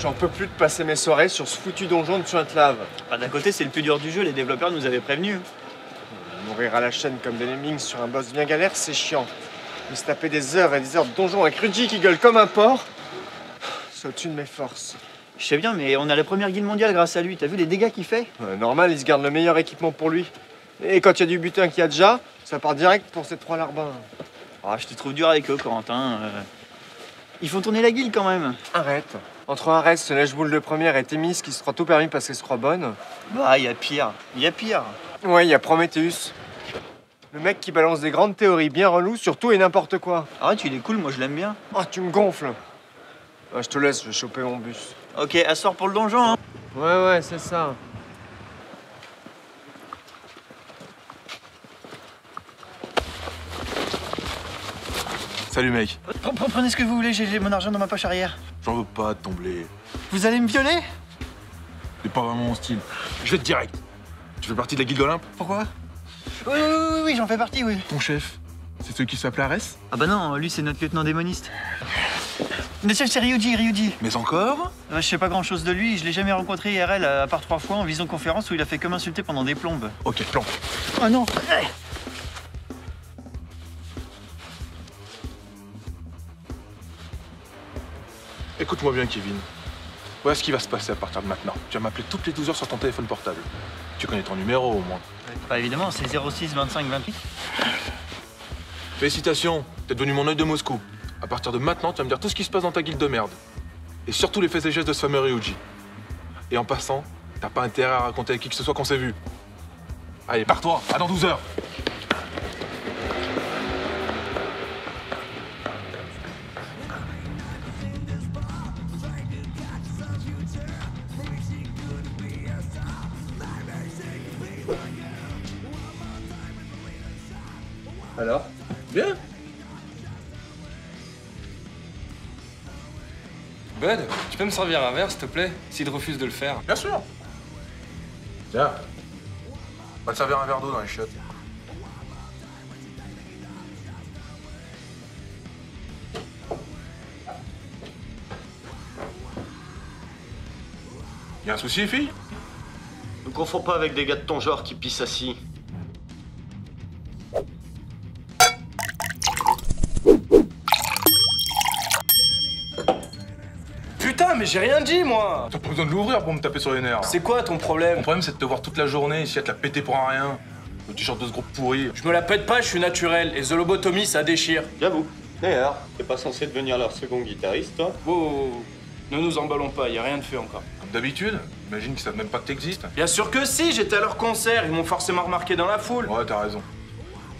J'en peux plus de passer mes soirées sur ce foutu donjon de Chuintlave. D'un côté, c'est le plus dur du jeu, les développeurs nous avaient prévenus. Mourir à la chaîne comme des lemmings sur un boss bien galère, c'est chiant. Mais se taper des heures et des heures de donjon avec Rudy qui gueule comme un porc, c'est au-dessus de mes forces. Je sais bien, mais on a la première guilde mondiale grâce à lui. T'as vu les dégâts qu'il fait? Normal, il se garde le meilleur équipement pour lui. Et quand il y a du butin qu'il y a déjà, ça part direct pour ces trois larbins. Ah, je te trouve dur avec eux, Corentin. euh. Ils font tourner la guilde quand même. Arrête. Entre Arès, ce lèche-boule de première et Thémis qui se croit tout permis parce qu'elle se croit bonne. Bah, il y a pire. Il y a pire. Ouais, il y a Prometheus. Le mec qui balance des grandes théories bien reloues sur tout et n'importe quoi. Arrête, il est cool, moi je l'aime bien. Ah, tu me gonfles. Ah, je te laisse, je vais choper mon bus. Ok, asseoir pour le donjon, hein. Ouais, ouais, c'est ça. Salut mec, Pre- pre- Prenez ce que vous voulez, j'ai mon argent dans ma poche arrière. j'en veux pas de ton blé. Vous allez me violer? C'est pas vraiment mon style. Je vais te direct. Tu fais partie de la guilde Olympe Pourquoi? Oui, oui, oui, oui, j'en fais partie, oui. Ton chef, c'est celui qui s'appelle Arès? Ah bah non, lui c'est notre lieutenant démoniste. Notre chef c'est Ryuji, Ryuji. Mais encore? Je sais pas grand chose de lui, je l'ai jamais rencontré IRL à part trois fois en vision conférence où il a fait que m'insulter pendant des plombes. Ok, plan. Oh non Écoute-moi bien Kevin. Voilà ce qui va se passer à partir de maintenant. Tu vas m'appeler toutes les 12 heures sur ton téléphone portable. Tu connais ton numéro au moins. Bah évidemment, c'est 06 25 28. Félicitations, t'es devenu mon œil de Moscou. À partir de maintenant, tu vas me dire tout ce qui se passe dans ta guilde de merde. Et surtout les faits et gestes de ce fameux Ryuji. Et en passant, t'as pas intérêt à raconter à qui que ce soit qu'on s'est vu. Allez, pars-toi, à dans 12 heures. Alors Bien. Bud, tu peux me servir un verre, s'il te plaît, s'il refuse de le faire Bien sûr. Tiens. On va te servir un verre d'eau dans les chiottes. Y a un souci, fille? Ne confonds pas avec des gars de ton genre qui pissent assis. Mais j'ai rien dit, moi T'as pas besoin de l'ouvrir pour me taper sur les nerfs. C'est quoi ton Mon problème problème, c'est de te voir toute la journée ici à te la péter pour un rien. Le t-shirt de ce groupe pourri. Je me la pète pas, je suis naturel, et The Lobotomie, ça déchire. J'avoue. D'ailleurs, t'es pas censé devenir leur second guitariste, toi Wow, wow, wow. ne nous emballons pas, y a rien de fait encore. Comme d'habitude. Imagine qu'ils savent même pas que t'existes. Bien sûr que si, j'étais à leur concert, ils m'ont forcément remarqué dans la foule. Ouais, t'as raison.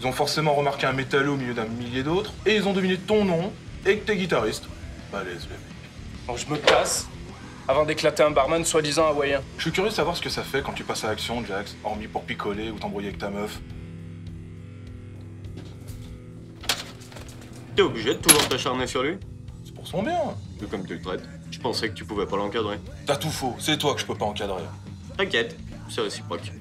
Ils ont forcément remarqué un métalleux au milieu d'un millier d'autres, et ils ont deviné ton nom et que t'es guitariste. Balèze, mec. Bon, je me casse, avant d'éclater un barman soi-disant hawaïen. Je suis curieux de savoir ce que ça fait quand tu passes à l'action, Jax, hormis pour picoler ou t'embrouiller avec ta meuf. T'es obligé de toujours t'acharner sur lui C'est pour son bien. Vu comme tu le traites. Je pensais que tu pouvais pas l'encadrer. T'as tout faux, c'est toi que je peux pas encadrer. T'inquiète, c'est réciproque.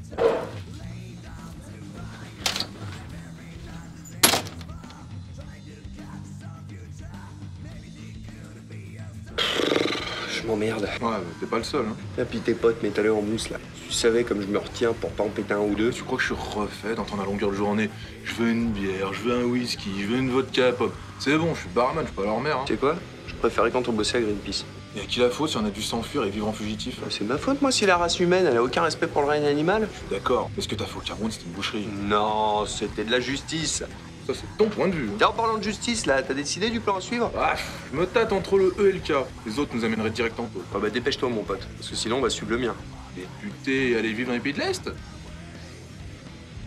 Je m'emmerde. Ouais, t'es pas le seul, hein. Et puis tes potes métalleux en mousse là. Tu savais comme je me retiens pour pas en péter un ou deux. Tu crois que je suis refait dans ton à longueur de journée? Je veux une bière, je veux un whisky, je veux une vodka pop. C'est bon, je suis barman, je suis pas leur mère. Hein. Tu sais quoi? Je préférais quand on bossait à Greenpeace. Et à qui la faute si on a dû s'enfuir et vivre en fugitif? C'est ma faute moi si la race humaine elle a aucun respect pour le règne animal. Je suis d'accord. Mais ce que t'as fait au Cameroun, c'était une boucherie? Non, c'était de la justice. Ça, c'est ton point de vue. hein. Et en parlant de justice là, t'as décidé du plan à suivre? Ah, je me tâte entre le E et le K. Les autres nous amèneraient direct en taux. Ah bah dépêche-toi mon pote, parce que sinon on va suivre le mien. Député et aller vivre dans les pays de l'Est?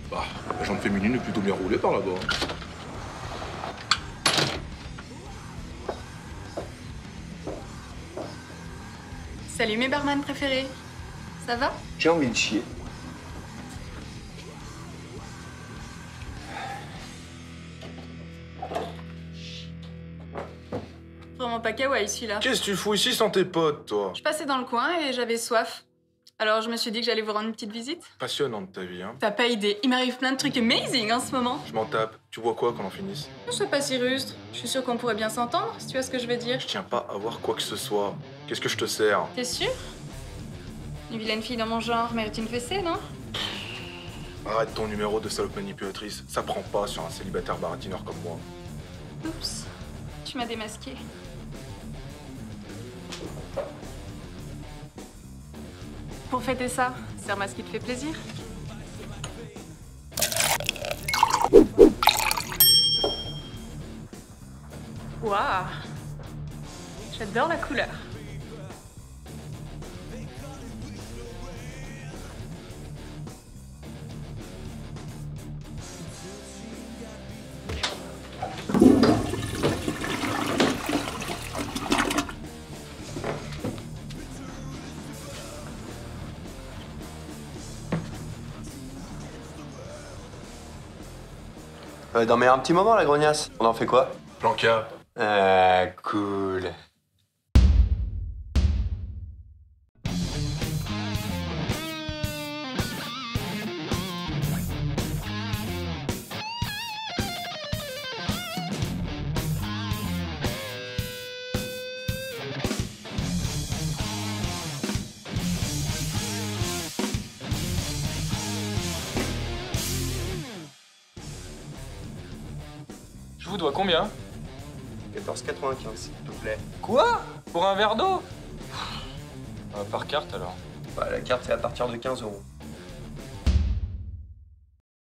Bah, la gente féminine est plutôt bien roulée par là-bas. Salut mes barman préférés. Ça va? J'ai envie de chier. Vraiment pas kawaii celui-là. Qu'est-ce que tu fous ici sans tes potes, toi Je passais dans le coin et j'avais soif. Alors je me suis dit que j'allais vous rendre une petite visite. Passionnante ta vie, hein. T'as pas idée, il m'arrive plein de trucs amazing en ce moment. Je m'en tape. Tu vois quoi quand on finisse? Ne sois pas si rustre. Je suis sûre qu'on pourrait bien s'entendre, si tu vois ce que je veux dire. Je tiens pas à voir quoi que ce soit. Qu'est-ce que je te sers? T'es sûr Une vilaine fille dans mon genre mérite une fessée, non? Arrête ton numéro de salope manipulatrice. Ça prend pas sur un célibataire baratineur comme moi. Oups, tu m'as démasqué. Pour fêter ça, serre-moi ce qui te fait plaisir. Waouh J'adore la couleur. Euh, dans mais un petit moment, la grognasse. On en fait quoi? Planca, Ah, cool. Vous dois combien 14,95, s'il te plaît. Quoi? Pour un verre d'eau? Euh, Par carte alors. Bah, la carte, c'est à partir de 15 euros.